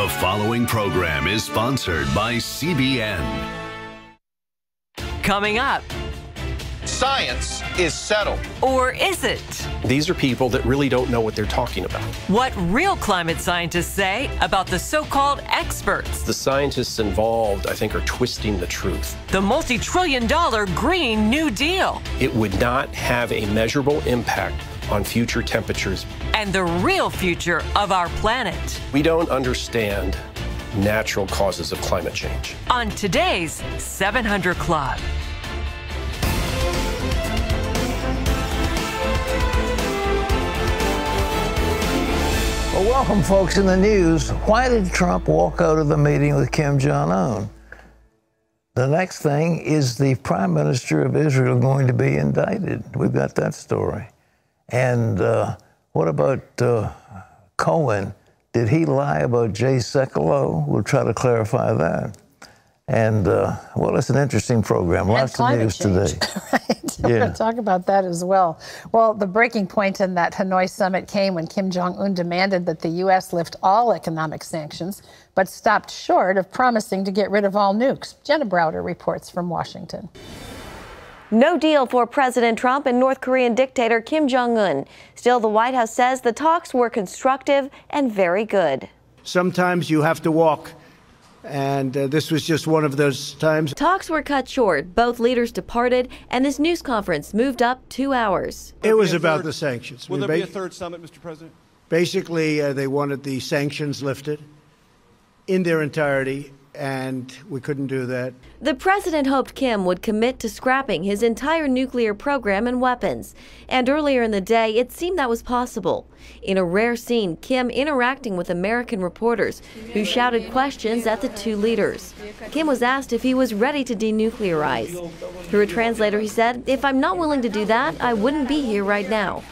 The following program is sponsored by CBN. Coming up. Science is settled. Or is it? These are people that really don't know what they're talking about. What real climate scientists say about the so called experts. The scientists involved, I think, are twisting the truth. The multi trillion dollar Green New Deal. It would not have a measurable impact on future temperatures. And the real future of our planet. We don't understand natural causes of climate change. On today's 700 Club. Well, welcome, folks, in the news. Why did Trump walk out of the meeting with Kim Jong un? The next thing is the Prime Minister of Israel going to be indicted? We've got that story. And uh, what about uh, Cohen? Did he lie about Jay Sekulow? We'll try to clarify that. And uh, well, it's an interesting program. Lots of news change. today. right. We're going to talk about that as well. Well, the breaking point in that Hanoi summit came when Kim Jong un demanded that the U.S. lift all economic sanctions, but stopped short of promising to get rid of all nukes. Jenna Browder reports from Washington. No deal for President Trump and North Korean dictator Kim Jong un. Still, the White House says the talks were constructive and very good. Sometimes you have to walk and uh, this was just one of those times. Talks were cut short. Both leaders departed, and this news conference moved up two hours. It was about third, the sanctions. Will there be a third summit, Mr. President? Basically, uh, they wanted the sanctions lifted in their entirety and we couldn't do that. The president hoped Kim would commit to scrapping his entire nuclear program and weapons. And earlier in the day, it seemed that was possible. In a rare scene, Kim interacting with American reporters who shouted questions at the two leaders. Kim was asked if he was ready to denuclearize. Through a translator, he said, If I'm not willing to do that, I wouldn't be here right now.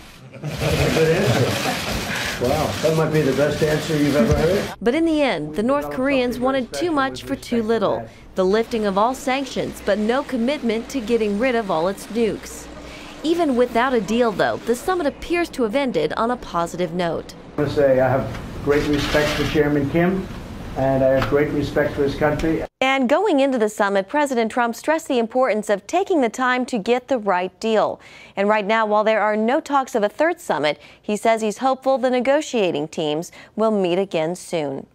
Wow, that might be the best answer you've ever heard. But in the end, the North Koreans wanted too much for too little the lifting of all sanctions, but no commitment to getting rid of all its nukes. Even without a deal, though, the summit appears to have ended on a positive note. I want to say I have great respect for Chairman Kim and I have great respect for his country. And going into the summit, President Trump stressed the importance of taking the time to get the right deal. And right now, while there are no talks of a third summit, he says he's hopeful the negotiating teams will meet again soon.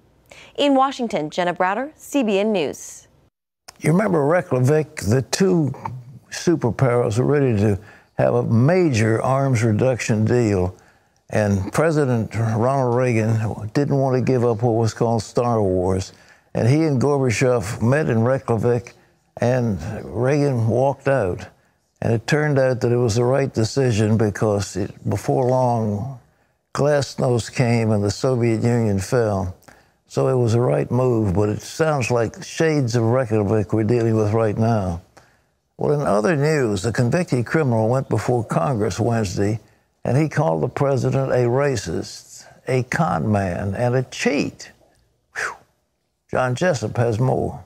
In Washington, Jenna Browder, CBN News. You remember Reykjavik? The two superpowers are ready to have a major arms reduction deal. And President Ronald Reagan didn't want to give up what was called Star Wars. And he and Gorbachev met in Reykjavik, and Reagan walked out. And it turned out that it was the right decision because it, before long, Glasnost came and the Soviet Union fell. So it was the right move, but it sounds like shades of Reykjavik we're dealing with right now. Well, in other news, a convicted criminal went before Congress Wednesday and he called the president a racist, a con man, and a cheat. Whew. John Jessup has more.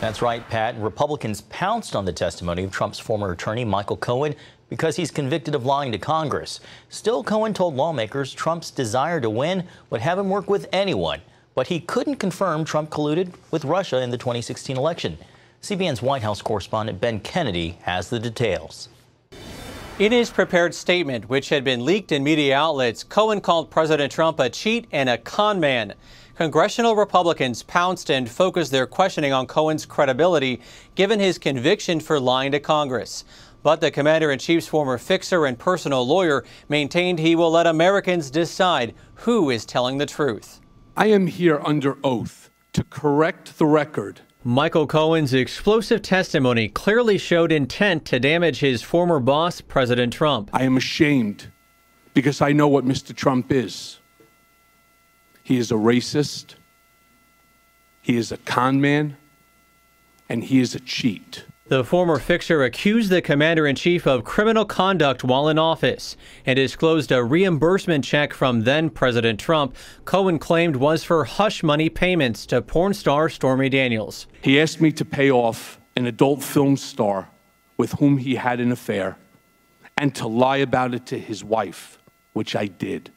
That's right, Pat. Republicans pounced on the testimony of Trump's former attorney, Michael Cohen, because he's convicted of lying to Congress. Still, Cohen told lawmakers Trump's desire to win would have him work with anyone, but he couldn't confirm Trump colluded with Russia in the 2016 election. CBN's White House correspondent Ben Kennedy has the details. In his prepared statement, which had been leaked in media outlets, Cohen called President Trump a cheat and a con man. Congressional Republicans pounced and focused their questioning on Cohen's credibility given his conviction for lying to Congress. But the commander in chief's former fixer and personal lawyer maintained he will let Americans decide who is telling the truth. I am here under oath to correct the record Michael Cohen's explosive testimony clearly showed intent to damage his former boss, President Trump. I am ashamed because I know what Mr. Trump is. He is a racist, he is a con man, and he is a cheat. The former fixer accused the commander in chief of criminal conduct while in office and disclosed a reimbursement check from then President Trump Cohen claimed was for hush money payments to porn star Stormy Daniels. He asked me to pay off an adult film star with whom he had an affair and to lie about it to his wife, which I did.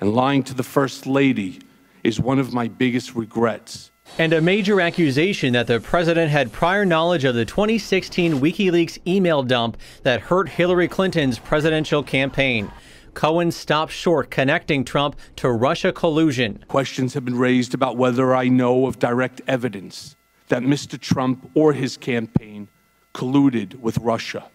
And lying to the First Lady is one of my biggest regrets. And a major accusation that the president had prior knowledge of the 2016 WikiLeaks email dump that hurt Hillary Clinton's presidential campaign. Cohen stopped short connecting Trump to Russia collusion. Questions have been raised about whether I know of direct evidence that Mr. Trump or his campaign colluded with Russia.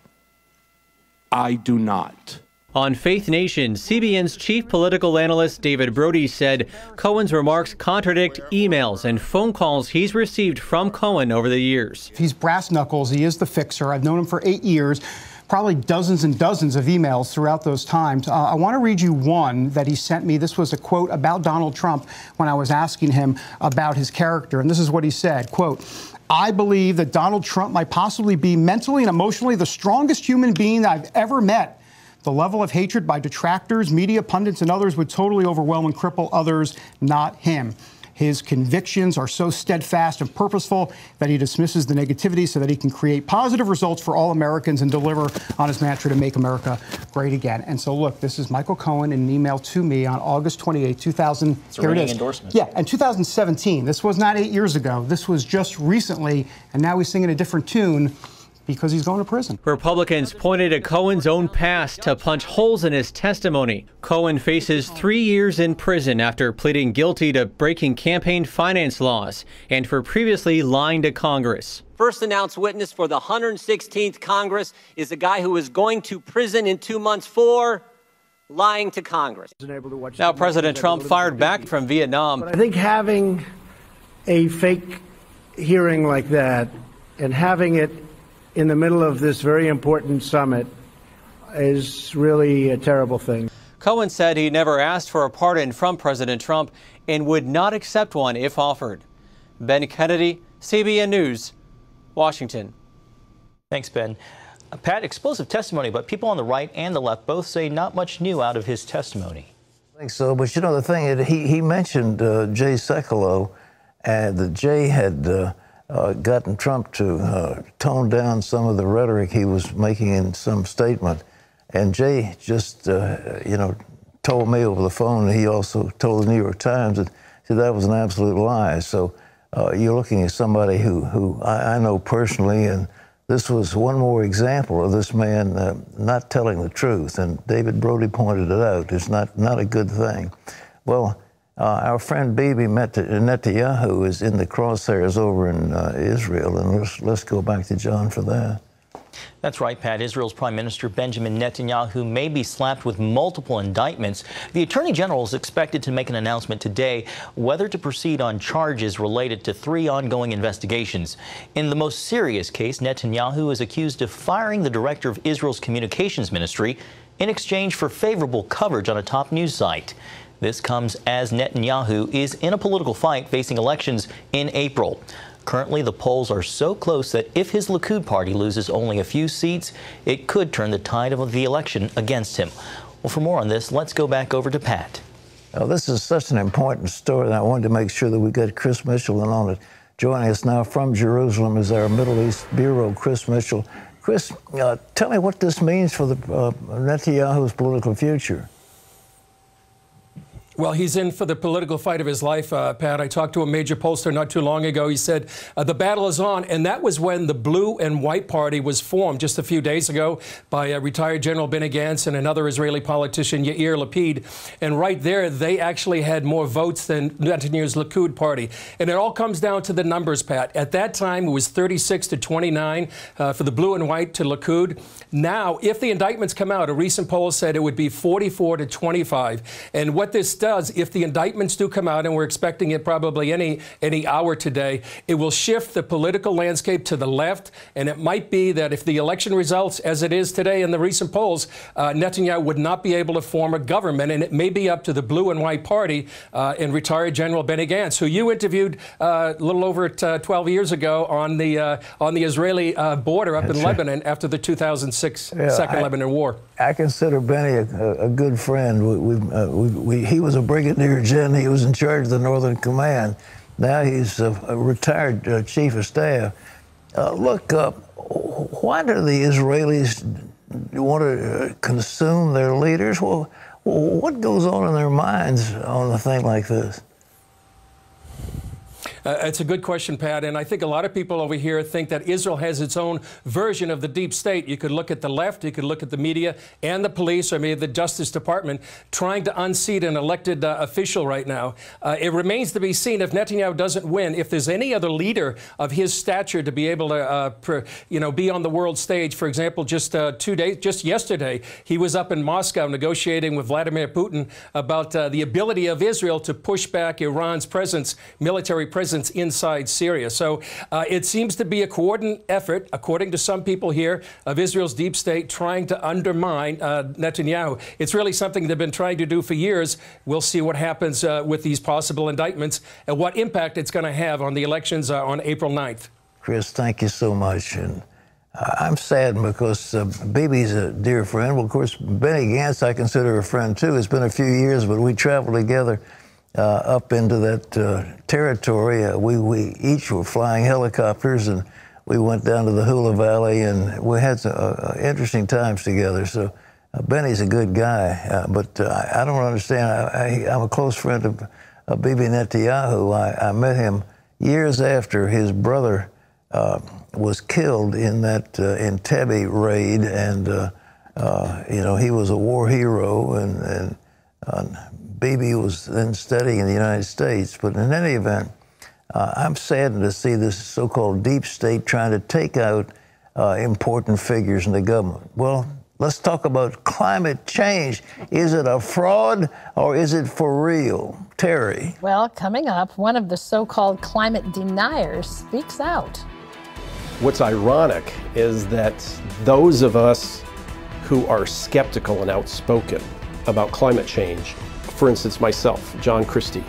I do not. On Faith Nation, CBN's chief political analyst David Brody said Cohen's remarks contradict emails and phone calls he's received from Cohen over the years. He's brass knuckles. He is the fixer. I've known him for eight years probably dozens and dozens of emails throughout those times. Uh, I want to read you one that he sent me. This was a quote about Donald Trump when I was asking him about his character. And this is what he said, quote, I believe that Donald Trump might possibly be mentally and emotionally the strongest human being I've ever met. The level of hatred by detractors, media pundits, and others would totally overwhelm and cripple others, not him. His convictions are so steadfast and purposeful that he dismisses the negativity so that he can create positive results for all Americans and deliver on his mantra to make America great again. And so, look, this is Michael Cohen in an email to me on August 28, 2000. It's a here it is. endorsement. Yeah, in 2017. This was not eight years ago. This was just recently, and now he's singing a different tune because he's going to prison. Republicans pointed at Cohen's own past to punch holes in his testimony. Cohen faces three years in prison after pleading guilty to breaking campaign finance laws and for previously lying to Congress. First announced witness for the 116th Congress is a guy who is going to prison in two months for lying to Congress. Now, President Trump fired back from Vietnam. But I think having a fake hearing like that and having it in the middle of this very important summit is really a terrible thing. Cohen said he never asked for a pardon from President Trump and would not accept one if offered. Ben Kennedy, CBN News, Washington. Thanks, Ben. Uh, Pat, explosive testimony, but people on the right and the left both say not much new out of his testimony. I think so, but you know the thing, he, he mentioned uh, Jay Sekulow, and that Jay had uh, uh, gotten Trump to uh, tone down some of the rhetoric he was making in some statement. And Jay just, uh, you know, told me over the phone, he also told the New York Times that that was an absolute lie. So uh, you're looking at somebody who, who I, I, know personally, and this was one more example of this man uh, not telling the truth. And David Brody pointed it out. It's not, not a good thing. Well, uh, our friend Bibi Netanyahu is in the crosshairs over in uh, Israel, and let's, let's go back to John for that. That's right, Pat. Israel's Prime Minister Benjamin Netanyahu may be slapped with multiple indictments. The Attorney General is expected to make an announcement today whether to proceed on charges related to three ongoing investigations. In the most serious case, Netanyahu is accused of firing the director of Israel's communications ministry in exchange for favorable coverage on a top news site. This comes as Netanyahu is in a political fight facing elections in April. Currently, the polls are so close that if his Likud party loses only a few seats, it could turn the tide of the election against him. Well, for more on this, let's go back over to Pat. Now, this is such an important story that I wanted to make sure that we got Chris Mitchell in on it. Joining us now from Jerusalem is our Middle East Bureau, Chris Mitchell. Chris, uh, tell me what this means for the uh, Netanyahu's political future. Well, he's in for the political fight of his life, uh, Pat. I talked to a major pollster not too long ago. He said uh, the battle is on, and that was when the Blue and White Party was formed just a few days ago by uh, retired General Benny Gantz and another Israeli politician, Yair Lapid. And right there, they actually had more votes than Netanyahu's Likud party. And it all comes down to the numbers, Pat. At that time, it was 36 to 29 uh, for the Blue and White to Likud. Now, if the indictments come out, a recent poll said it would be 44 to 25. And what this does, if the indictments do come out, and we're expecting it probably any any hour today, it will shift the political landscape to the left. And it might be that if the election results as it is today in the recent polls, uh, Netanyahu would not be able to form a government, and it may be up to the blue and white party uh, and retired General Benny Gantz, who you interviewed uh, a little over uh, 12 years ago on the uh, on the Israeli uh, border up That's in right. Lebanon after the 2006 yeah, Second I, Lebanon War. I consider Benny a, a good friend. We, we, we, we, he was a brigadier general. He was in charge of the Northern Command. Now he's a, a retired uh, chief of staff. Uh, look, uh, why do the Israelis want to uh, consume their leaders? Well, what goes on in their minds on a thing like this? Uh, it's a good question, Pat. And I think a lot of people over here think that Israel has its own version of the deep state. You could look at the left, you could look at the media and the police, or maybe the Justice Department, trying to unseat an elected uh, official right now. Uh, it remains to be seen if Netanyahu doesn't win, if there's any other leader of his stature to be able to, uh, per, you know, be on the world stage. For example, just uh, two days, just yesterday, he was up in Moscow negotiating with Vladimir Putin about uh, the ability of Israel to push back Iran's presence, military presence inside Syria. So uh, it seems to be a coordinated effort, according to some people here, of Israel's deep state trying to undermine uh, Netanyahu. It's really something they've been trying to do for years. We'll see what happens uh, with these possible indictments and what impact it's going to have on the elections uh, on April 9th. Chris, thank you so much. And I'm sad because uh, Bibi's a dear friend. Well, of course, Benny Gantz I consider a friend too. It's been a few years, but we traveled together uh, up into that uh, territory. Uh, we, we each were flying helicopters and we went down to the Hula Valley and we had some uh, uh, interesting times together. So Benny's a good guy, but I don't understand. I, am a close friend of, of Bibi Netanyahu. I, I, met him years after his brother was killed in that uh, Entebbe raid, and uh, uh, you know he was a war hero, and, and Bibi was then studying in the United States. But in any event, uh, I'm saddened to see this so-called deep state trying to take out uh, important figures in the government. Well, let's talk about climate change. Is it a fraud or is it for real? Terry. Well, coming up, one of the so called climate deniers speaks out. What's ironic is that those of us who are skeptical and outspoken about climate change, for instance, myself, John Christy,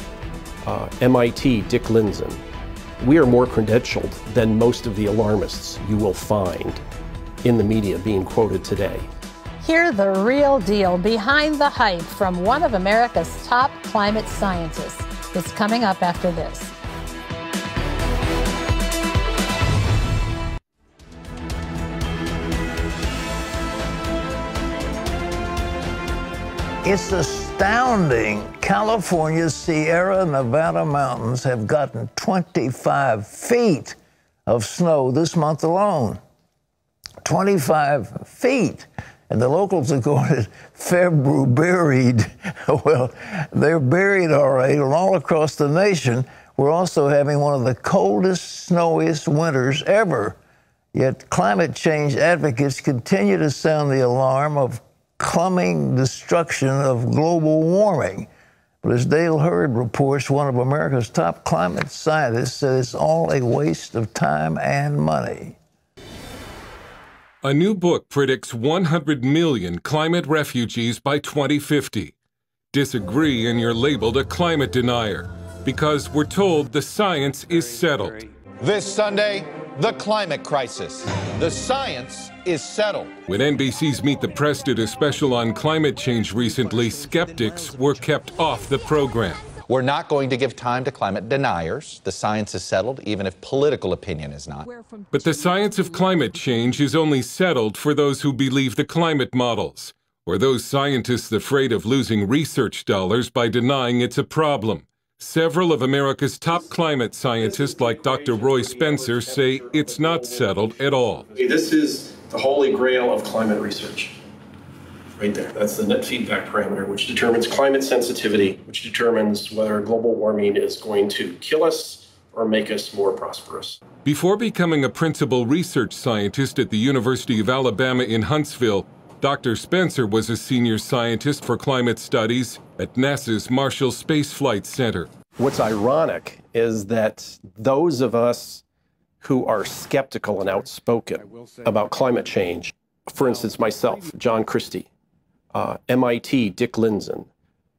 uh, MIT, Dick Lindzen, we are more credentialed than most of the alarmists you will find in the media being quoted today. Hear the real deal behind the hype from one of America's top climate scientists. It's coming up after this. It's astounding. California's Sierra Nevada mountains have gotten 25 feet of snow this month alone. 25 feet. And the locals are calling it February buried. well, they're buried all right, and all across the nation. We're also having one of the coldest, snowiest winters ever. Yet climate change advocates continue to sound the alarm of coming destruction of global warming. But as Dale Hurd reports, one of America's top climate scientists said it's all a waste of time and money. A new book predicts 100 million climate refugees by 2050. Disagree and you're labeled a climate denier because we're told the science is settled. This Sunday, the climate crisis. The science is settled. When NBC's Meet the Press did a special on climate change recently, skeptics were kept off the program. We're not going to give time to climate deniers. The science is settled, even if political opinion is not. But the science of climate change is only settled for those who believe the climate models, or those scientists afraid of losing research dollars by denying it's a problem. Several of America's top climate scientists, like Dr. Roy Spencer, say it's not settled at all. This is the holy grail of climate research. Right there. That's the net feedback parameter, which determines climate sensitivity, which determines whether global warming is going to kill us or make us more prosperous. Before becoming a principal research scientist at the University of Alabama in Huntsville, Dr. Spencer was a senior scientist for climate studies at NASA's Marshall Space Flight Center. What's ironic is that those of us who are skeptical and outspoken about climate change, for instance, myself, John Christy, uh, MIT, Dick Lindzen,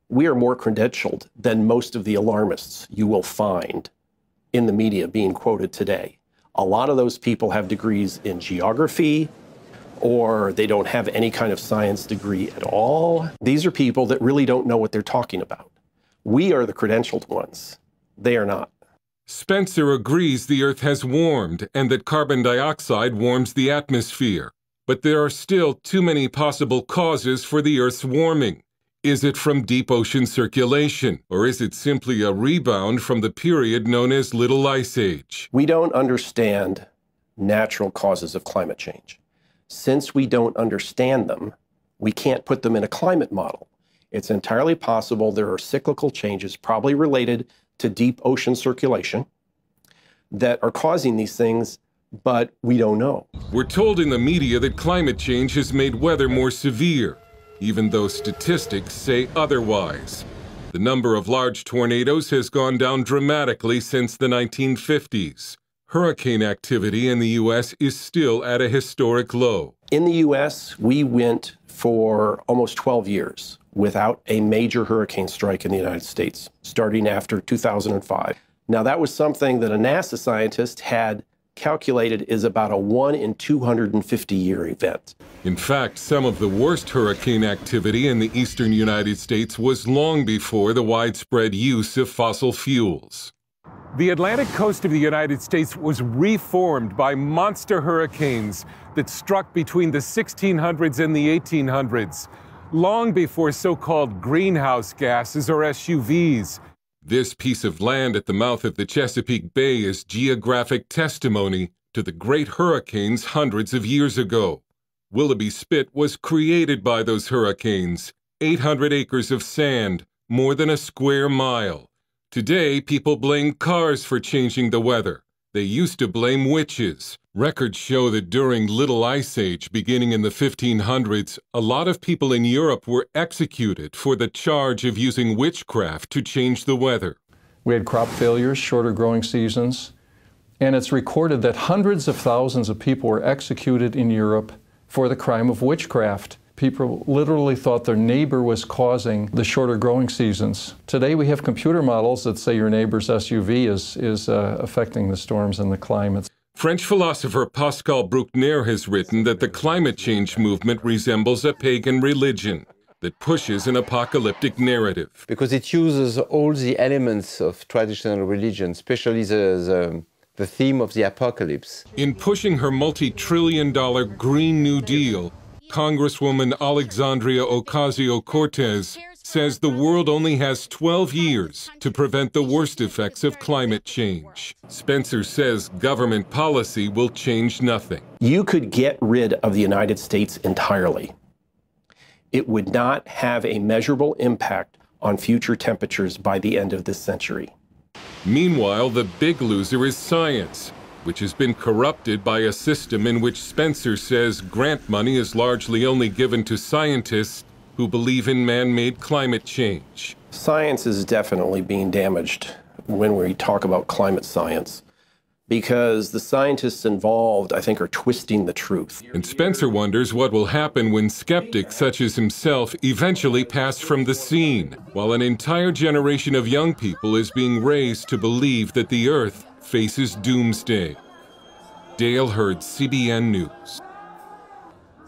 we are more credentialed than most of the alarmists you will find in the media being quoted today. A lot of those people have degrees in geography, or they don't have any kind of science degree at all. These are people that really don't know what they're talking about. We are the credentialed ones. They are not. Spencer agrees the Earth has warmed and that carbon dioxide warms the atmosphere. But there are still too many possible causes for the Earth's warming. Is it from deep ocean circulation, or is it simply a rebound from the period known as Little Ice Age? We don't understand natural causes of climate change. Since we don't understand them, we can't put them in a climate model. It's entirely possible there are cyclical changes, probably related to deep ocean circulation, that are causing these things, but we don't know. We're told in the media that climate change has made weather more severe, even though statistics say otherwise. The number of large tornadoes has gone down dramatically since the 1950s. Hurricane activity in the U.S. is still at a historic low. In the U.S., we went for almost 12 years without a major hurricane strike in the United States, starting after 2005. Now, that was something that a NASA scientist had calculated is about a 1 in 250 year event. In fact, some of the worst hurricane activity in the eastern United States was long before the widespread use of fossil fuels. The Atlantic coast of the United States was reformed by monster hurricanes that struck between the 1600s and the 1800s, long before so called greenhouse gases or SUVs. This piece of land at the mouth of the Chesapeake Bay is geographic testimony to the great hurricanes hundreds of years ago. Willoughby Spit was created by those hurricanes 800 acres of sand, more than a square mile. Today, people blame cars for changing the weather. They used to blame witches. Records show that during Little Ice Age, beginning in the 1500s, a lot of people in Europe were executed for the charge of using witchcraft to change the weather. We had crop failures, shorter growing seasons, and it's recorded that hundreds of thousands of people were executed in Europe for the crime of witchcraft. People literally thought their neighbor was causing the shorter growing seasons. Today we have computer models that say your neighbor's SUV is, is uh, affecting the storms and the climates. French philosopher Pascal Bruckner has written that the climate change movement resembles a pagan religion that pushes an apocalyptic narrative. Because it uses all the elements of traditional religion, especially the, the, the theme of the apocalypse. In pushing her multi trillion dollar Green New Deal, Congresswoman Alexandria Ocasio Cortez says the world only has 12 years to prevent the worst effects of climate change. Spencer says government policy will change nothing. You could get rid of the United States entirely. It would not have a measurable impact on future temperatures by the end of this century. Meanwhile, the big loser is science which has been corrupted by a system in which Spencer says grant money is largely only given to scientists who believe in man made climate change. Science is definitely being damaged when we talk about climate science because the scientists involved, I think, are twisting the truth. And Spencer wonders what will happen when skeptics such as himself eventually pass from the scene, while an entire generation of young people is being raised to believe that the Earth faces doomsday. Dale Hurd, CBN News.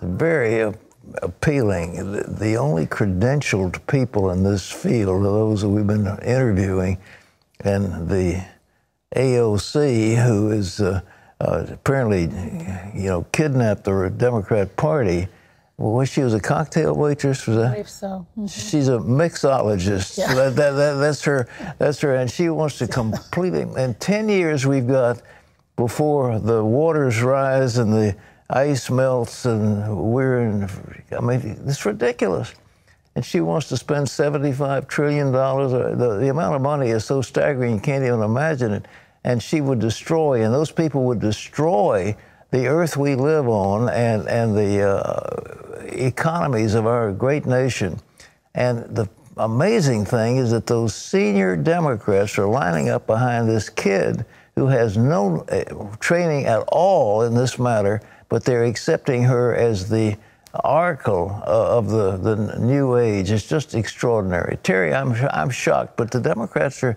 Very appealing. The, the, only credentialed people in this field are those that we've been interviewing, and the AOC, who is uh, uh, apparently, you know, kidnapped the Democrat Party. Well, was she was a cocktail waitress? Was that? I believe so. Mm-hmm. She's a mixologist. Yeah. That, that, that, that's her. That's her, and she wants to completely. in ten years, we've got before the waters rise and the ice melts, and we're in. I mean, it's ridiculous. And she wants to spend seventy-five trillion dollars. The, the amount of money is so staggering you can't even imagine it. And she would destroy, and those people would destroy the earth we live on and, and the uh, economies of our great nation. And the amazing thing is that those senior Democrats are lining up behind this kid who has no uh, training at all in this matter, but they're accepting her as the oracle uh, of the, the new age. It's just extraordinary. Terry, I'm, I'm shocked, but the Democrats are,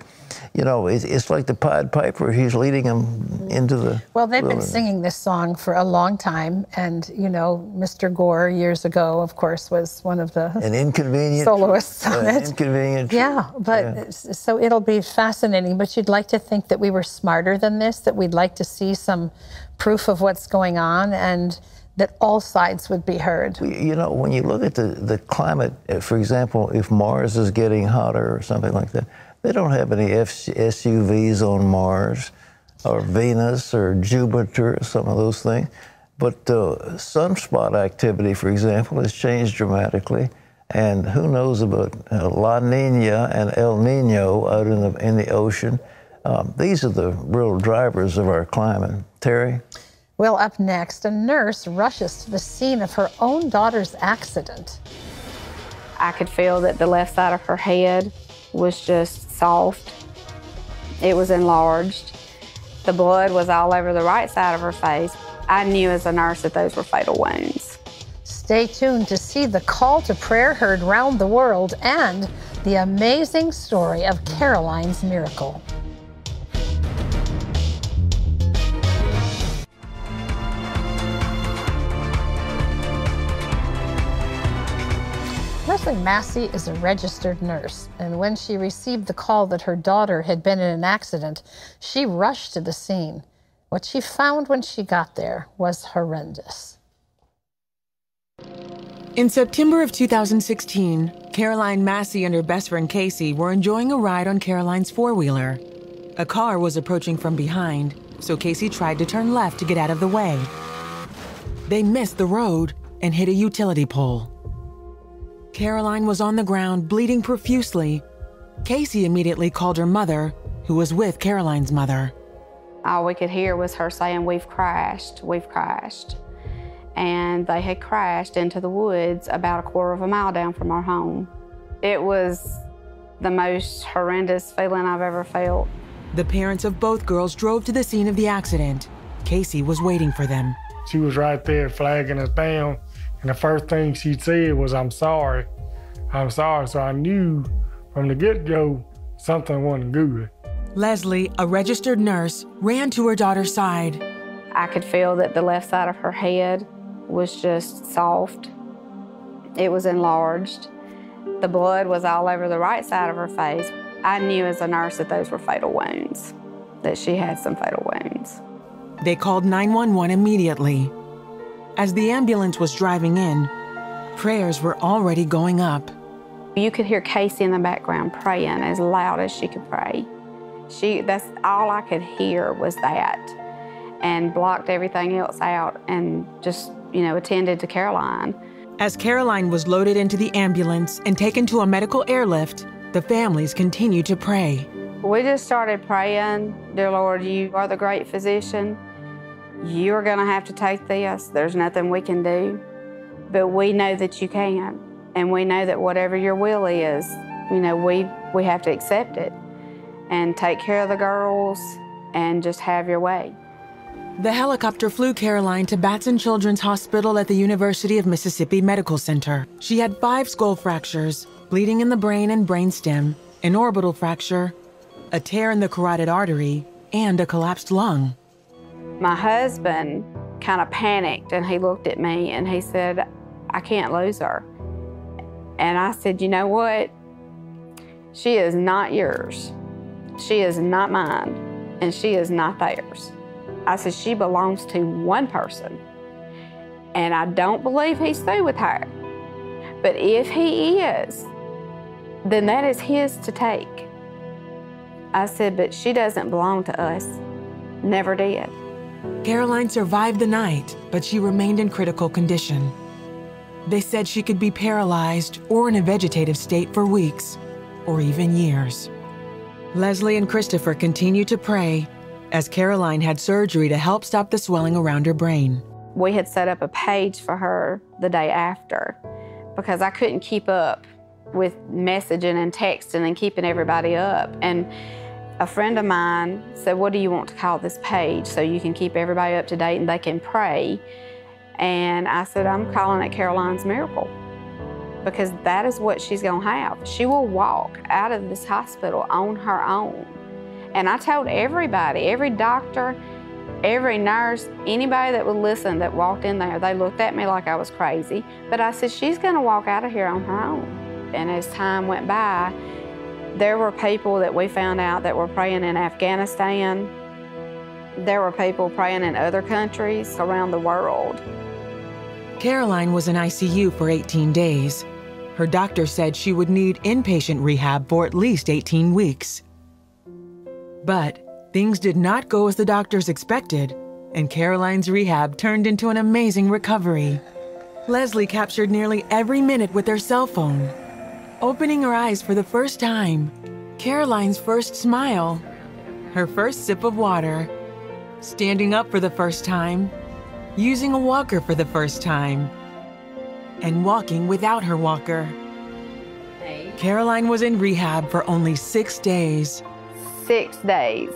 you know, it's, it's like the Pied Piper. He's leading them into the. Well, they've been singing this song for a long time. And, you know, Mr. Gore years ago, of course, was one of the. An inconvenient. Soloists on uh, it. Inconvenient. Yeah, but yeah. so it'll be fascinating. But you'd like to think that we were smarter than this, that we'd like to see some proof of what's going on. And that all sides would be heard. You know, when you look at the, the climate, uh, for example, if Mars is getting hotter or something like that, they don't have any F- SUVs on Mars or Venus or Jupiter, some of those things. But uh, sunspot activity, for example, has changed dramatically. And who knows about uh, La Nina and El Nino out in the, in the ocean. Um, these are the real drivers of our climate. Terry? Well, up next, a nurse rushes to the scene of her own daughter's accident. I could feel that the left side of her head was just soft. It was enlarged. The blood was all over the right side of her face. I knew as a nurse that those were fatal wounds. Stay tuned to see the call to prayer heard round the world and the amazing story of Caroline's miracle. Leslie Massey is a registered nurse, and when she received the call that her daughter had been in an accident, she rushed to the scene. What she found when she got there was horrendous. In September of 2016, Caroline Massey and her best friend Casey were enjoying a ride on Caroline's four wheeler. A car was approaching from behind, so Casey tried to turn left to get out of the way. They missed the road and hit a utility pole. Caroline was on the ground bleeding profusely. Casey immediately called her mother, who was with Caroline's mother. All we could hear was her saying, We've crashed, we've crashed. And they had crashed into the woods about a quarter of a mile down from our home. It was the most horrendous feeling I've ever felt. The parents of both girls drove to the scene of the accident. Casey was waiting for them. She was right there flagging us down. And the first thing she said was, I'm sorry. I'm sorry. So I knew from the get go something wasn't good. Leslie, a registered nurse, ran to her daughter's side. I could feel that the left side of her head was just soft, it was enlarged. The blood was all over the right side of her face. I knew as a nurse that those were fatal wounds, that she had some fatal wounds. They called 911 immediately. As the ambulance was driving in, prayers were already going up. You could hear Casey in the background praying as loud as she could pray. She that's all I could hear was that and blocked everything else out and just, you know, attended to Caroline. As Caroline was loaded into the ambulance and taken to a medical airlift, the families continued to pray. We just started praying, Dear Lord, you are the great physician. You're going to have to take this. There's nothing we can do. But we know that you can. And we know that whatever your will is, you know, we, we have to accept it and take care of the girls and just have your way. The helicopter flew Caroline to Batson Children's Hospital at the University of Mississippi Medical Center. She had five skull fractures, bleeding in the brain and brainstem, an orbital fracture, a tear in the carotid artery, and a collapsed lung. My husband kind of panicked and he looked at me and he said, I can't lose her. And I said, You know what? She is not yours. She is not mine. And she is not theirs. I said, She belongs to one person. And I don't believe he's through with her. But if he is, then that is his to take. I said, But she doesn't belong to us. Never did. Caroline survived the night, but she remained in critical condition. They said she could be paralyzed or in a vegetative state for weeks or even years. Leslie and Christopher continued to pray as Caroline had surgery to help stop the swelling around her brain. We had set up a page for her the day after because I couldn't keep up with messaging and texting and keeping everybody up. And a friend of mine said, What do you want to call this page so you can keep everybody up to date and they can pray? And I said, I'm calling it Caroline's Miracle because that is what she's going to have. She will walk out of this hospital on her own. And I told everybody, every doctor, every nurse, anybody that would listen that walked in there, they looked at me like I was crazy. But I said, she's going to walk out of here on her own. And as time went by, there were people that we found out that were praying in Afghanistan. There were people praying in other countries around the world. Caroline was in ICU for 18 days. Her doctor said she would need inpatient rehab for at least 18 weeks. But things did not go as the doctors expected, and Caroline's rehab turned into an amazing recovery. Leslie captured nearly every minute with her cell phone. Opening her eyes for the first time, Caroline's first smile, her first sip of water, standing up for the first time, using a walker for the first time, and walking without her walker. Caroline was in rehab for only six days. Six days.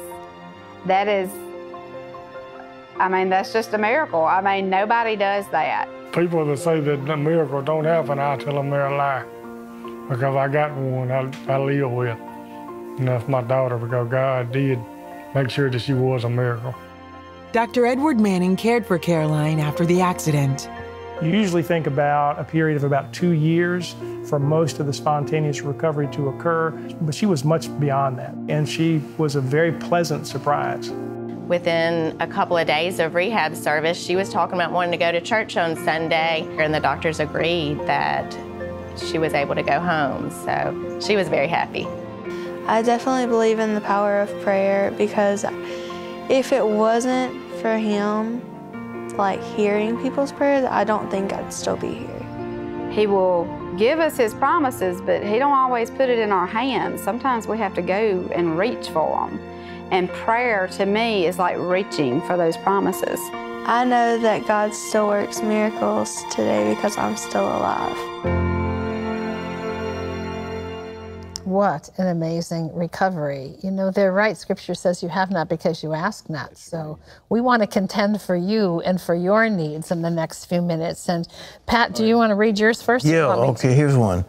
That is, I mean, that's just a miracle. I mean, nobody does that. People that say that the miracle don't happen, I tell them they're a lie. Because I got one I, I live with. And that's my daughter, because God did make sure that she was a miracle. Dr. Edward Manning cared for Caroline after the accident. You usually think about a period of about two years for most of the spontaneous recovery to occur, but she was much beyond that. And she was a very pleasant surprise. Within a couple of days of rehab service, she was talking about wanting to go to church on Sunday, and the doctors agreed that she was able to go home. So she was very happy. I definitely believe in the power of prayer because if it wasn't for him, like hearing people's prayers, I don't think I'd still be here. He will give us his promises, but he don't always put it in our hands. Sometimes we have to go and reach for them. And prayer to me is like reaching for those promises. I know that God still works miracles today because I'm still alive. What an amazing recovery. You know, they're right. Scripture says you have not because you ask not. So we want to contend for you and for your needs in the next few minutes. And Pat, do you want to read yours first? Yeah, okay, here's one.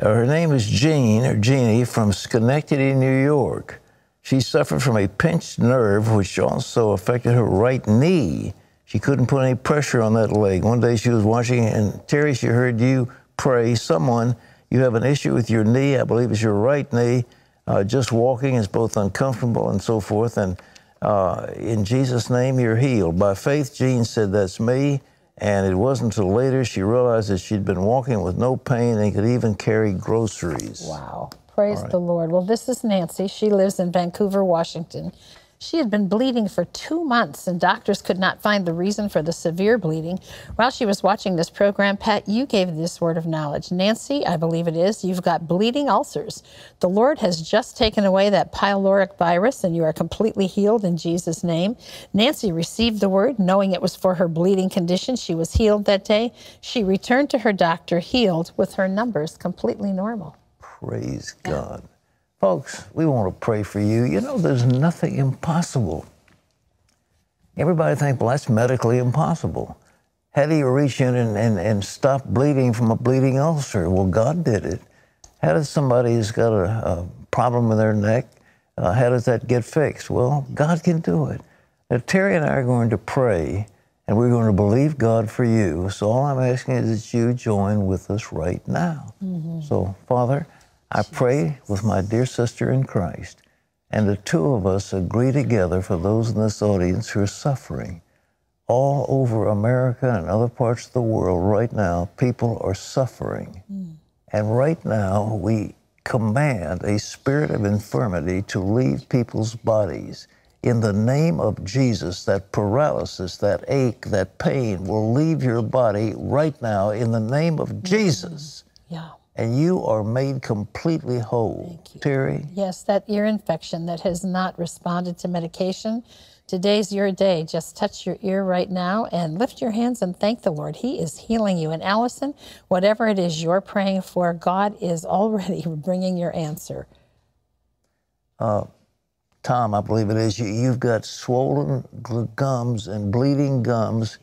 Uh, her name is Jean, or Jeannie, from Schenectady, New York. She suffered from a pinched nerve, which also affected her right knee. She couldn't put any pressure on that leg. One day she was watching, and Terry, she heard you pray. Someone you have an issue with your knee, I believe it's your right knee. Uh, just walking is both uncomfortable and so forth. And uh, in Jesus' name, you're healed. By faith, Jean said, That's me. And it wasn't until later she realized that she'd been walking with no pain and could even carry groceries. Wow. Praise right. the Lord. Well, this is Nancy. She lives in Vancouver, Washington. She had been bleeding for two months, and doctors could not find the reason for the severe bleeding. While she was watching this program, Pat, you gave this word of knowledge. Nancy, I believe it is, you've got bleeding ulcers. The Lord has just taken away that pyloric virus, and you are completely healed in Jesus' name. Nancy received the word, knowing it was for her bleeding condition. She was healed that day. She returned to her doctor, healed, with her numbers completely normal. Praise God. Folks, we want to pray for you. You know, there's nothing impossible. Everybody thinks, well, that's medically impossible. How do you reach in and, and, and stop bleeding from a bleeding ulcer? Well, God did it. How does somebody who's got a, a problem in their neck, uh, how does that get fixed? Well, God can do it. Now, Terry and I are going to pray, and we're going to believe God for you. So all I'm asking is that you join with us right now. Mm-hmm. So, Father, I pray with my dear sister in Christ, and the two of us agree together for those in this audience who are suffering. All over America and other parts of the world right now, people are suffering. Mm. And right now, we command a spirit of infirmity to leave people's bodies. In the name of Jesus, that paralysis, that ache, that pain will leave your body right now in the name of Jesus. Yeah and you are made completely whole. Terry? Yes, that ear infection that has not responded to medication. Today's your day. Just touch your ear right now and lift your hands and thank the Lord. He is healing you. And Allison, whatever it is you're praying for, God is already bringing your answer. Uh, Tom, I believe it is, you, you've got swollen gums and bleeding gums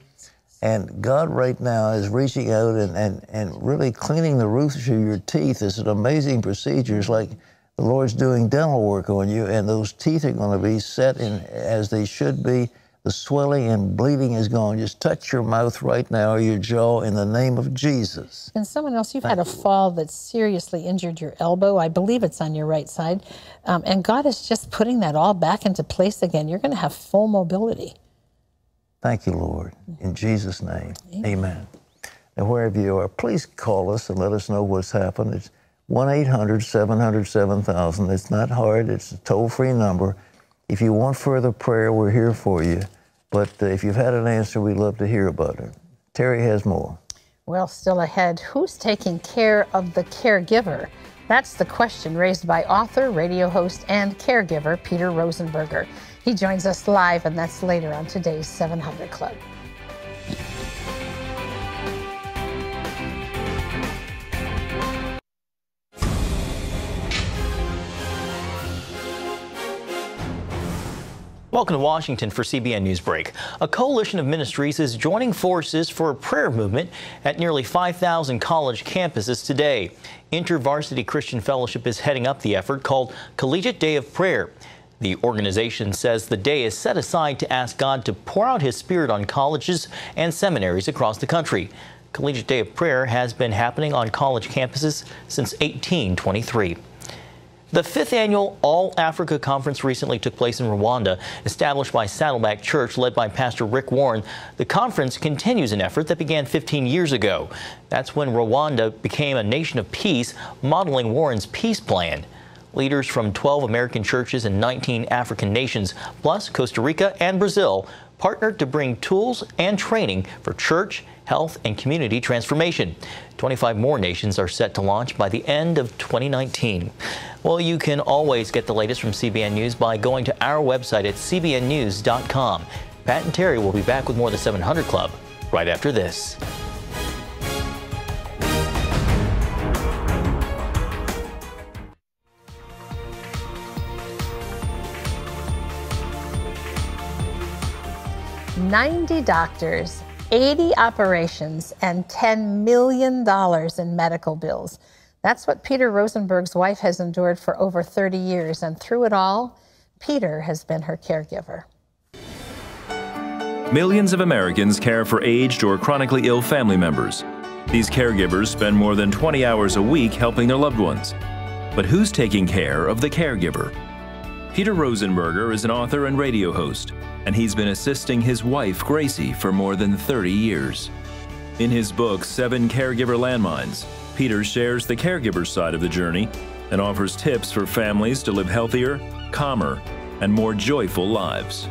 and God right now is reaching out and, and, and really cleaning the roots of your teeth. It's an amazing procedure. It's like the Lord's doing dental work on you, and those teeth are going to be set in as they should be. The swelling and bleeding is gone. Just touch your mouth right now or your jaw in the name of Jesus. And someone else, you've Thank had a fall that seriously injured your elbow. I believe it's on your right side. Um, and God is just putting that all back into place again. You're going to have full mobility. Thank you, Lord. In Jesus' name, amen. amen. Now, wherever you are, please call us and let us know what's happened. It's 1 800 700 7000. It's not hard, it's a toll free number. If you want further prayer, we're here for you. But uh, if you've had an answer, we'd love to hear about it. Terry has more. Well, still ahead, who's taking care of the caregiver? That's the question raised by author, radio host, and caregiver Peter Rosenberger. He joins us live, and that's later on today's 700 Club. Welcome to Washington for CBN Newsbreak. A coalition of ministries is joining forces for a prayer movement at nearly 5,000 college campuses today. InterVarsity Christian Fellowship is heading up the effort called Collegiate Day of Prayer. The organization says the day is set aside to ask God to pour out His Spirit on colleges and seminaries across the country. Collegiate Day of Prayer has been happening on college campuses since 1823. The fifth annual All Africa Conference recently took place in Rwanda, established by Saddleback Church, led by Pastor Rick Warren. The conference continues an effort that began 15 years ago. That's when Rwanda became a nation of peace, modeling Warren's peace plan. Leaders from 12 American churches and 19 African nations, plus Costa Rica and Brazil, partnered to bring tools and training for church, health, and community transformation. 25 more nations are set to launch by the end of 2019. Well, you can always get the latest from CBN News by going to our website at cbnnews.com. Pat and Terry will be back with more of the 700 Club right after this. Ninety doctors 80 operations and $10 million in medical bills. That's what Peter Rosenberger's wife has endured for over 30 years, and through it all, Peter has been her caregiver. Millions of Americans care for aged or chronically ill family members. These caregivers spend more than 20 hours a week helping their loved ones. But who's taking care of the caregiver? Peter Rosenberger is an author and radio host and he's been assisting his wife, Gracie, for more than 30 years. In his book, Seven Caregiver Landmines, Peter shares the caregiver side of the journey and offers tips for families to live healthier, calmer, and more joyful lives.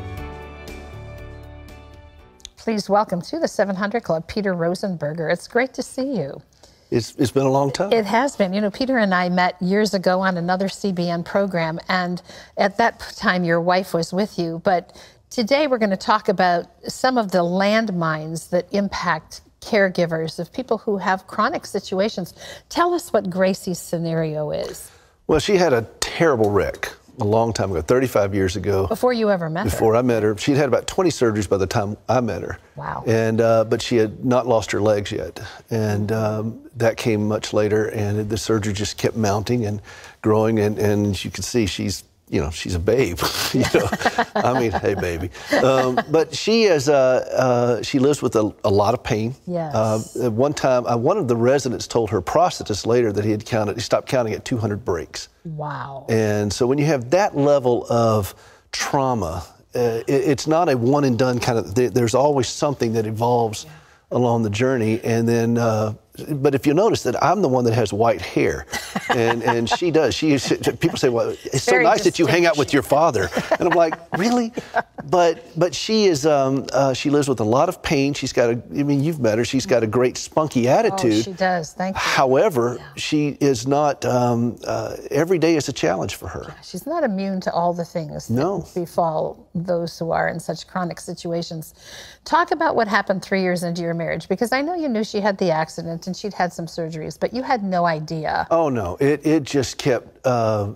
Please welcome to the 700 Club, Peter Rosenberger. It's great to see you. It's, it's been a long time. It has been. You know, Peter and I met years ago on another CBN program, and at that time, your wife was with you. But Today, we're going to talk about some of the landmines that impact caregivers of people who have chronic situations. Tell us what Gracie's scenario is. Well, she had a terrible wreck a long time ago, 35 years ago. Before you ever met before her? Before I met her. She'd had about 20 surgeries by the time I met her. Wow. And, uh, but she had not lost her legs yet. And um, that came much later, and the surgery just kept mounting and growing. And, and as you can see, she's you know, she's a babe. you know, I mean, hey, baby. Um, but she is, uh, uh, she lives with a, a lot of pain. Yes. Uh, one time, uh, one of the residents told her prosthetist later that he had counted, he stopped counting at 200 breaks. Wow. And so when you have that level of trauma, uh, it, it's not a one and done kind of. There's always something that evolves. Yeah along the journey. And then, uh, but if you notice that I'm the one that has white hair, and, and she does. She people say, "Well, it's so nice that you hang out with your father," and I'm like, "Really?" But but she is um, uh, she lives with a lot of pain. She's got a. I mean, you've met her. She's got a great spunky attitude. Oh, she does. Thank you. However, yeah. she is not. Um, uh, every day is a challenge for her. She's not immune to all the things no. that befall those who are in such chronic situations. Talk about what happened three years into your marriage, because I know you knew she had the accident and she'd had some surgeries, but you had no idea. Oh no, it it just kept uh,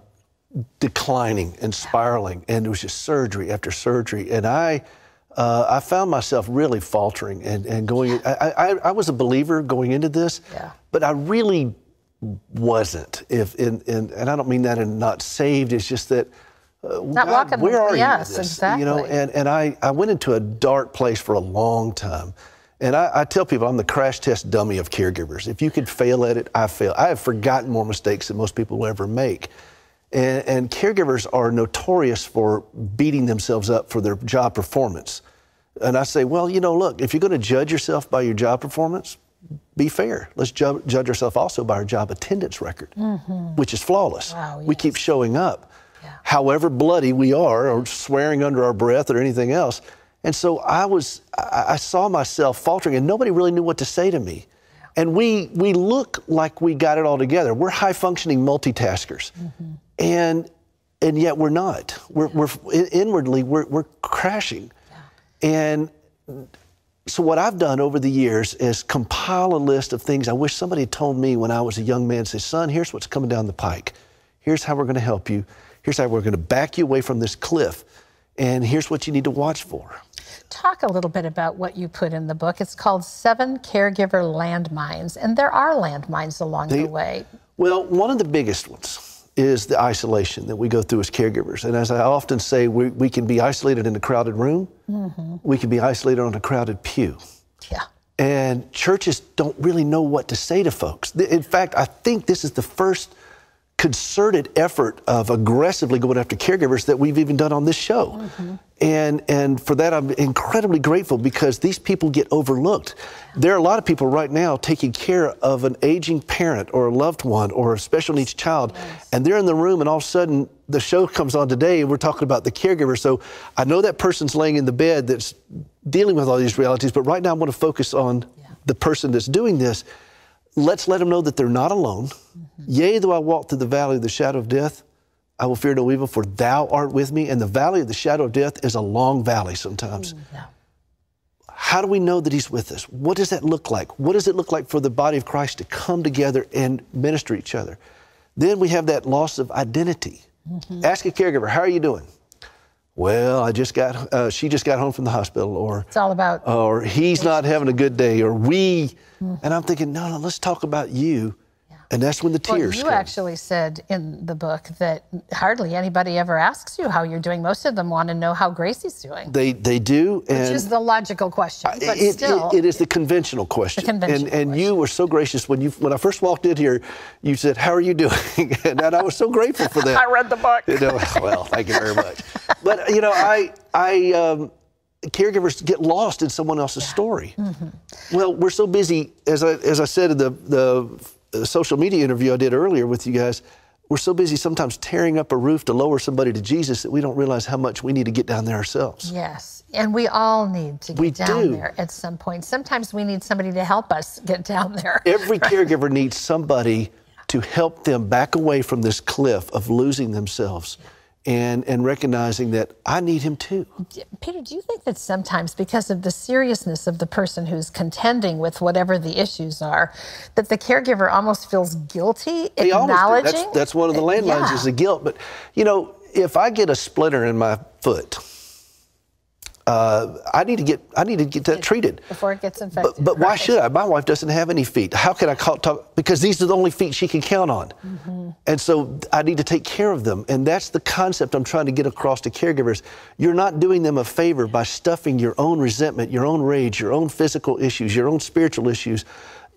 declining and spiraling, and it was just surgery after surgery, and I. Uh, I found myself really faltering and, and going. I, I, I was a believer going into this, yeah. but I really wasn't. If in, in, and I don't mean that in not saved. It's just that uh, Not God, walking where are yes, you? This? exactly. You know, and, and I, I went into a dark place for a long time. And I, I, tell people I'm the crash test dummy of caregivers. If you could fail at it, I fail. I have forgotten more mistakes than most people will ever make. And, and caregivers are notorious for beating themselves up for their job performance. And I say, well, you know, look, if you're going to judge yourself by your job performance, be fair. Let's ju- judge ourselves also by our job attendance record, Mhm. which is flawless. Wow, We keep showing up, however bloody we are, or swearing under our breath, or anything else. And so I was, I, I saw myself faltering, and nobody really knew what to say to me. And we we look like we got it all together. We're high functioning multitaskers, mm-hmm. and and yet we're not. We're, we're inwardly we're, we're crashing. And so what I've done over the years is compile a list of things I wish somebody had told me when I was a young man. Say, son, here's what's coming down the pike. Here's how we're going to help you. Here's how we're going to back you away from this cliff. And here's what you need to watch for. Talk a little bit about what you put in the book. It's called Seven Caregiver Landmines, and there are landmines along They- the way. Well, one of the biggest ones is the isolation that we go through as caregivers. And as I often say, we, we can be isolated in a crowded room, Mhm. we can be isolated on a crowded pew. Yeah. And churches don't really know what to say to folks. In fact, I think this is the first concerted effort of aggressively going after caregivers that we've even done on this show. Mm-hmm. And and for that I'm incredibly grateful because these people get overlooked. There are a lot of people right now taking care of an aging parent or a loved one or a special needs child and they're in the room and all of a sudden the show comes on today and we're talking about the caregiver. So I know that person's laying in the bed that's dealing with all these realities, but right now I want to focus on the person that's doing this. Let's let them know that they're not alone. Mm-hmm. Yea, though I walk through the valley of the shadow of death, I will fear no evil, for thou art with me. And the valley of the shadow of death is a long valley sometimes. Mm, how do we know that He's with us? What does that look like? What does it look like for the body of Christ to come together and minister each other? Then we have that loss of identity. Mm-hmm. Ask a caregiver, how are you doing? Well, I just got, uh, she just got home from the hospital, or It's all about or he's not having a good day, or we. And I'm thinking, no, no, let's talk about you. And that's when the tears. Well, you come. actually said in the book that hardly anybody ever asks you how you're doing. Most of them want to know how Gracie's doing, They they do, which is the logical question. But it, still, it, it is the conventional question. conventional and and you were so gracious when you when I first walked in here, you said, "How are you doing?" and, I was so grateful for that. I read the book. You know, well, thank you very much. But you know, I I um, caregivers get lost in someone else's story. Well, we're so busy, as I as I said in the the social media interview I did earlier with you guys. We're so busy sometimes tearing up a roof to lower somebody to Jesus that we don't realize how much we need to get down there ourselves. Yes, and we all need to get We down do. there at some point. Sometimes we need somebody to help us get down there. Every caregiver needs somebody to help them back away from this cliff of losing themselves and, and recognizing that I need him too. Peter, do you think that sometimes, because of the seriousness of the person who's contending with whatever the issues are, that the caregiver almost feels guilty They acknowledging? That's, that's one of the uh, landmines Yeah. is the guilt. But, you know, if I get a splinter in my foot, uh, I need to get I need to get that treated. before it gets infected. But, but why right? should I? My wife doesn't have any feet. How can I call, talk? Because these are the only feet she can count on. Mm-hmm. And so I need to take care of them. And that's the concept I'm trying to get across to caregivers. You're not doing them a favor by stuffing your own resentment, your own rage, your own physical issues, your own spiritual issues,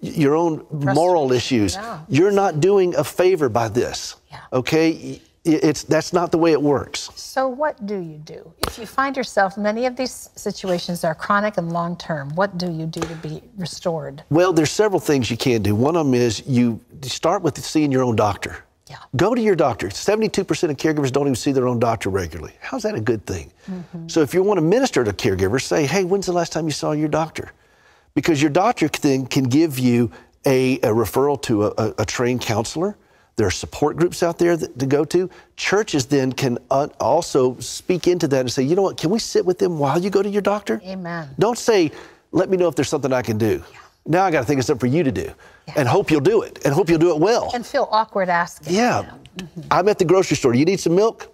your own moral issues. yeah. You're not doing a favor by this. Okay? It's, that's not the way it works. So, what do you do? If you find yourself, many of these situations are chronic and long term, what do you do to be restored? Well, there's several things you can do. One of them is you start with seeing your own doctor. Yeah. Go to your doctor. 72% of caregivers don't even see their own doctor regularly. How's that a good thing? Mm-hmm. So if you want to minister to caregivers, say, hey, when's the last time you saw your doctor? Because your doctor then can give you a, a referral to a, a, a trained counselor. There are support groups out there that, to go to. Churches then can uh, also speak into that and say, you know what, can we sit with them while you go to your doctor? Amen. Don't say, let me know if there's something I can do. Now I got to think of something for you to do and hope you'll do it and hope you'll do it well. And feel awkward asking. Yeah. I'm at the grocery store. You need some milk?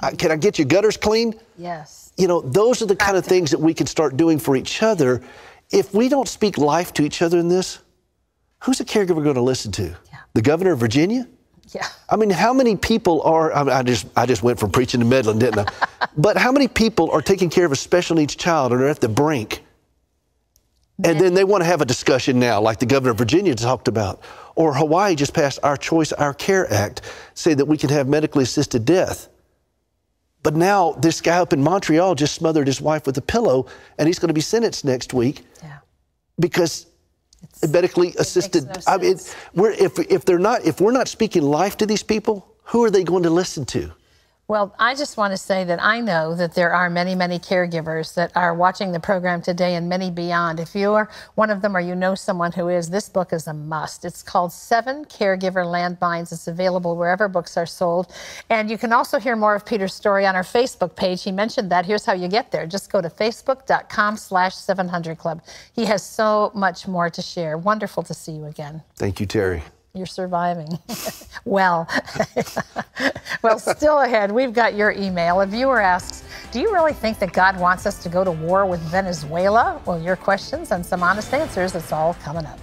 I, can I get your gutters clean? Yes. You know, those are the kind of things that we can start doing for each other. If we don't speak life to each other in this, who's the caregiver going to listen to? The governor of Virginia? Yeah. I mean, how many people are? I, mean, I just I just went from preaching to meddling, didn't I? but how many people are taking care of a special needs child and are at the brink? And then they want to have a discussion now, like the governor of Virginia talked about, or Hawaii just passed our Choice, Our Care Act, say that we can have medically assisted death. But now this guy up in Montreal just smothered his wife with a pillow, and he's going to be sentenced next week yeah. because medically assisted. no I mean, we're, if if they're not if we're not speaking life to these people, who are they going to listen to? Well, I just want to say that I know that there are many, many caregivers that are watching the program today and many beyond. If you're one of them or you know someone who is, this book is a must. It's called Seven Caregiver Landmines. It's available wherever books are sold. And you can also hear more of Peter's story on our Facebook page. He mentioned that. Here's how you get there. Just go to facebook.com slash 700 Club. He has so much more to share. Wonderful to see you again. Thank you, Terry. You're surviving. well, well, still ahead, we've got your email. A viewer asks, do you really think that God wants us to go to war with Venezuela? Well, your questions and some honest answers, it's all coming up.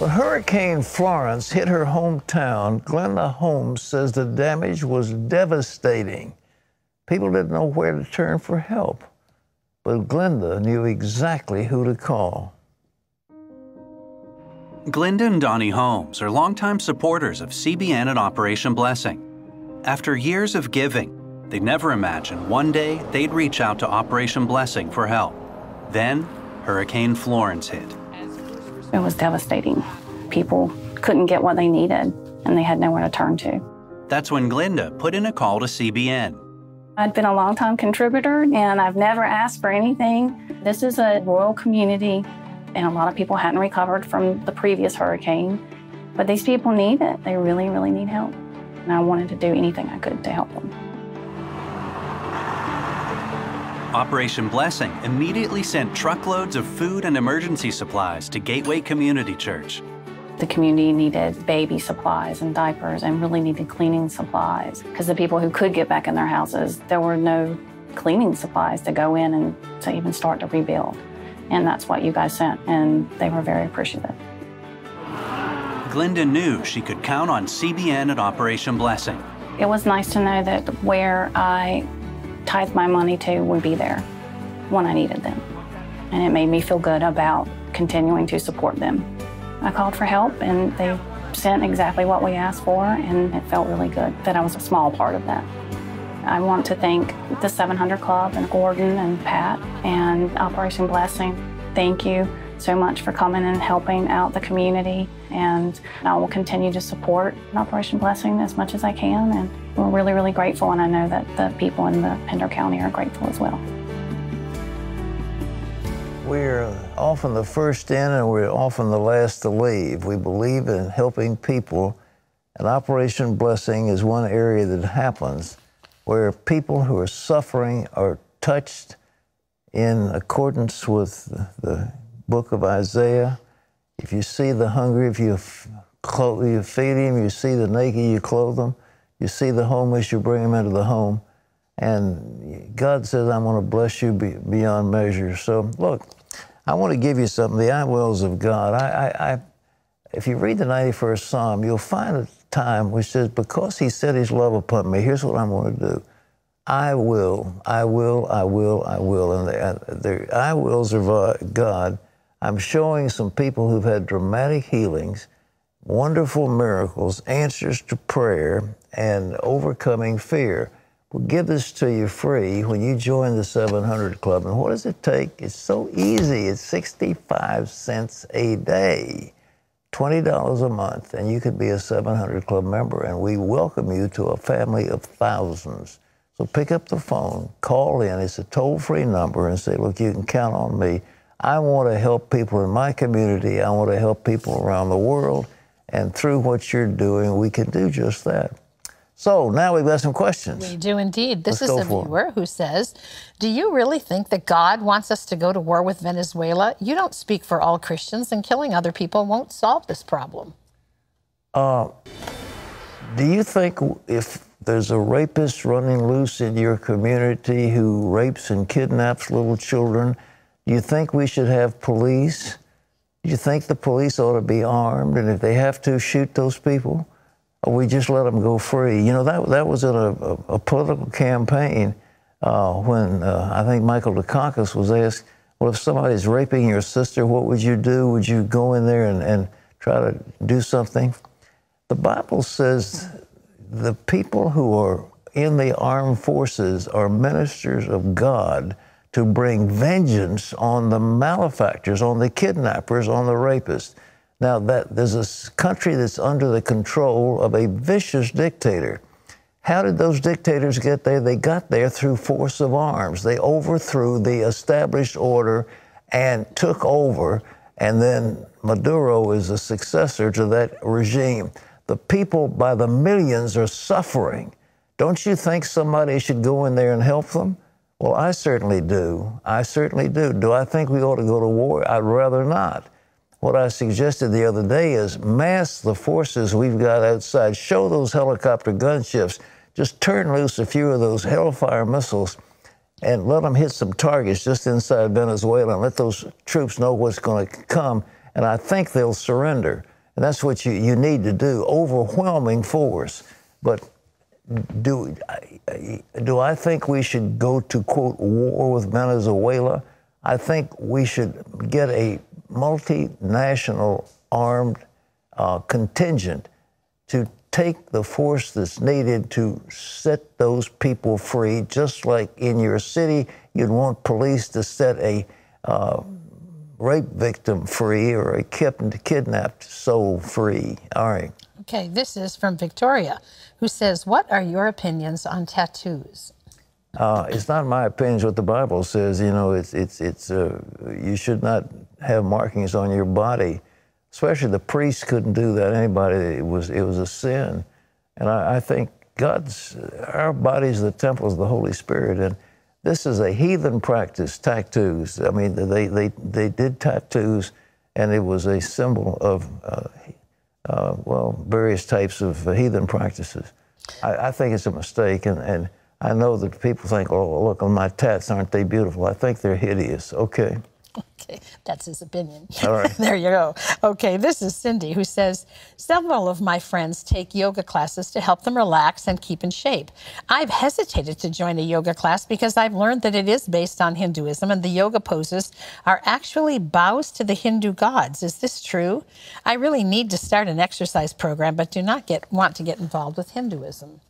When Hurricane Florence hit her hometown, Glenda Holmes says the damage was devastating. People didn't know where to turn for help, but Glenda knew exactly who to call. Glenda and Donnie Holmes are longtime supporters of CBN and Operation Blessing. After years of giving, they never imagined one day they'd reach out to Operation Blessing for help. Then, Hurricane Florence hit. It was devastating. People couldn't get what they needed, and they had nowhere to turn to. That's when Glenda put in a call to CBN. I'd been a longtime contributor, and I've never asked for anything. This is a rural community, and a lot of people hadn't recovered from the previous hurricane. But these people need it. They really, really need help. And I wanted to do anything I could to help them. Operation Blessing immediately sent truckloads of food and emergency supplies to Gateway Community Church. The community needed baby supplies and diapers and really needed cleaning supplies because the people who could get back in their houses, there were no cleaning supplies to go in and to even start to rebuild. And that's what you guys sent, and they were very appreciative. Glenda knew she could count on CBN and Operation Blessing. It was nice to know that where I tithe my money to would be there when I needed them. And it made me feel good about continuing to support them. I called for help and they sent exactly what we asked for, and it felt really good that I was a small part of that. I want to thank the 700 Club and Gordon and Pat and Operation Blessing. Thank you so much for coming and helping out the community, and I will continue to support Operation Blessing as much as I can. And we're really, really grateful, and I know that the people in the Pender County are grateful as well. We're often the first in and we're often the last to leave. We believe in helping people, and Operation Blessing is one area that happens where people who are suffering are touched in accordance with the book of Isaiah. If you see the hungry, if you, you feed them, you see the naked, you clothe them, you see the homeless, you bring them into the home. And God says, I'm going to bless you beyond measure. So, look, I want to give you something the I wills of God. I, I, I, if you read the 91st Psalm, you'll find a time which says, Because He set His love upon me, here's what I'm going to do. I will, I will, I will, I will. And the, uh, the I wills of uh, God, I'm showing some people who've had dramatic healings, wonderful miracles, answers to prayer, and overcoming fear. We'll give this to you free when you join the 700 Club. And what does it take? It's so easy. It's 65 cents a day, $20 a month, and you could be a 700 Club member. And we welcome you to a family of thousands. So pick up the phone, call in. It's a toll free number and say, look, you can count on me. I want to help people in my community. I want to help people around the world. And through what you're doing, we can do just that. So now we've got some questions. We do indeed. This Let's is a viewer who says, Do you really think that God wants us to go to war with Venezuela? You don't speak for all Christians, and killing other people won't solve this problem. Uh, do you think if there's a rapist running loose in your community who rapes and kidnaps little children, you think we should have police? Do you think the police ought to be armed, and if they have to, shoot those people? Or we just let them go free? You know, that, that was in a, a, a political campaign uh, when uh, I think Michael Dukakis was asked, well, if somebody's raping your sister, what would you do? Would you go in there and, and try to do something? The Bible says the people who are in the armed forces are ministers of God to bring vengeance on the malefactors, on the kidnappers, on the rapists. Now, that there's a country that's under the control of a vicious dictator. How did those dictators get there? They got there through force of arms. They overthrew the established order and took over, and then Maduro is a successor to that regime. The people by the millions are suffering. Don't you think somebody should go in there and help them? Well, I certainly do. I certainly do. Do I think we ought to go to war? I'd rather not. What I suggested the other day is mass the forces we've got outside. Show those helicopter gunships. Just turn loose a few of those Hellfire missiles and let them hit some targets just inside Venezuela and let those troops know what's going to come. And I think they'll surrender. And that's what you, you need to do overwhelming force. But do, do I think we should go to, quote, war with Venezuela? I think we should get a multinational armed uh, contingent to take the force that's needed to set those people free, just like in your city, you'd want police to set a uh, rape victim free or a kidnapped soul free. All right. Okay, this is from Victoria, who says, What are your opinions on tattoos? Uh, it's not my opinion what the Bible says. You know, it's it's it's uh, you should not have markings on your body. Especially the priests couldn't do that. Anybody, it was it was a sin, and I, I think God's our bodies the temples of the Holy Spirit, and this is a heathen practice. Tattoos. I mean, they they they did tattoos, and it was a symbol of uh, uh, well various types of heathen practices. I, I think it's a mistake, and and I know that people think, oh, look, my tats, aren't they beautiful? I think they're hideous. Okay. Okay, that's his opinion. All right. there you go. Okay, this is Cindy who says several of my friends take yoga classes to help them relax and keep in shape. I've hesitated to join a yoga class because I've learned that it is based on Hinduism and the yoga poses are actually bows to the Hindu gods. Is this true? I really need to start an exercise program, but do not get want to get involved with Hinduism.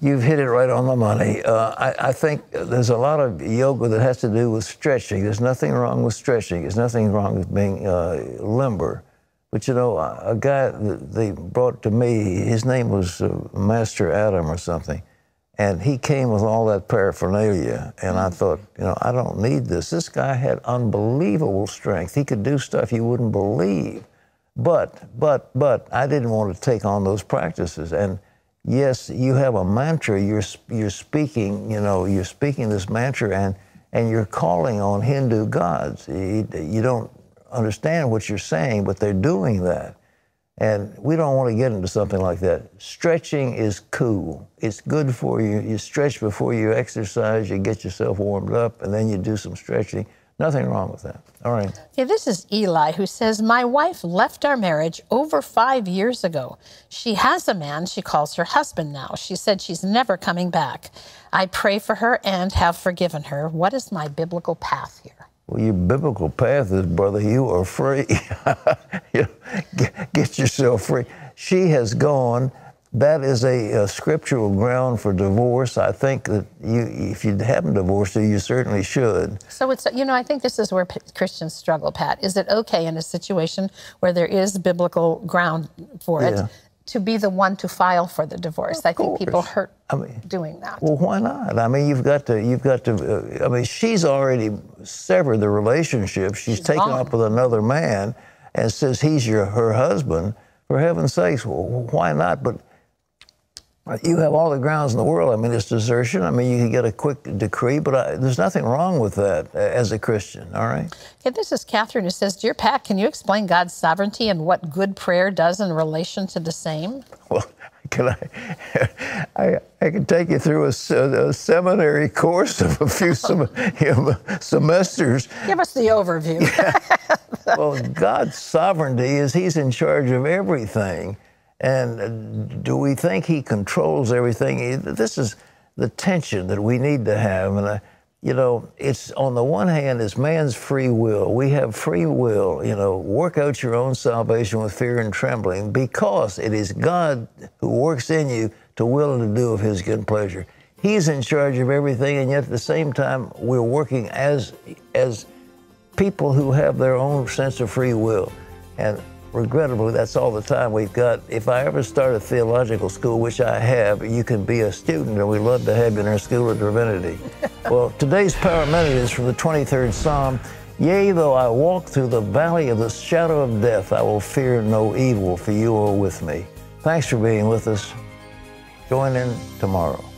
You've hit it right on the money. Uh, I, I, think there's a lot of yoga that has to do with stretching. There's nothing wrong with stretching. There's nothing wrong with being uh, limber. But you know, a guy that they brought to me, his name was uh, Master Adam or something, and he came with all that paraphernalia. And I thought, you know, I don't need this. This guy had unbelievable strength. He could do stuff you wouldn't believe. But, but, but, I didn't want to take on those practices. And yes, you have a mantra. You're you're speaking. You know, you're speaking this mantra, and and you're calling on Hindu gods. You, you don't understand what you're saying, but they're doing that. And we don't want to get into something like that. Stretching is cool. It's good for you. You stretch before you exercise, you get yourself warmed up, and then you do some stretching. Nothing wrong with that. All right. Yeah, this is Eli who says, My wife left our marriage over five years ago. She has a man she calls her husband now. She said she's never coming back. I pray for her and have forgiven her. What is my biblical path here? Well, your biblical path is, brother, you are free. get yourself free. She has gone that is a, a, scriptural ground for divorce. I think that you, if you haven't divorced her, you certainly should. So it's, you know, I think this is where Christians struggle, Pat. Is it okay in a situation where there is biblical ground for it yeah. to be the one to file for the divorce? Of I think people hurt I mean, doing that. Well, why not? I mean, you've got to, you've got to. Uh, I mean, she's already severed the relationship. She's, she's taken gone. up with another man, and says he's your her husband. For heaven's sakes, well, why not? But you have all the grounds in the world. I mean, it's desertion. I mean, you can get a quick decree, but I, there's nothing wrong with that as a Christian, all right? Okay, this is Catherine who says, Dear Pat, can you explain God's sovereignty and what good prayer does in relation to the same? Well, can I? I, I can take you through a, a, seminary course of a few sem, semesters. Give us the overview. yeah. Well, God's sovereignty is He's in charge of everything. And do we think he controls everything? This is the tension that we need to have. And, uh, you know, it's on the one hand, it's man's free will. We have free will, you know, work out your own salvation with fear and trembling because it is God who works in you to will and to do of his good pleasure. He's in charge of everything, and yet at the same time, we're working as, as people who have their own sense of free will. And regrettably, that's all the time we've got. If I ever start a theological school, which I have, you can be a student, and we'd love to have you in our School of Divinity. well, today's Paramenid is from the 23rd Psalm. Yea, though I walk through the valley of the shadow of death, I will fear no evil, for you are with me. Thanks for being with us. Join in tomorrow.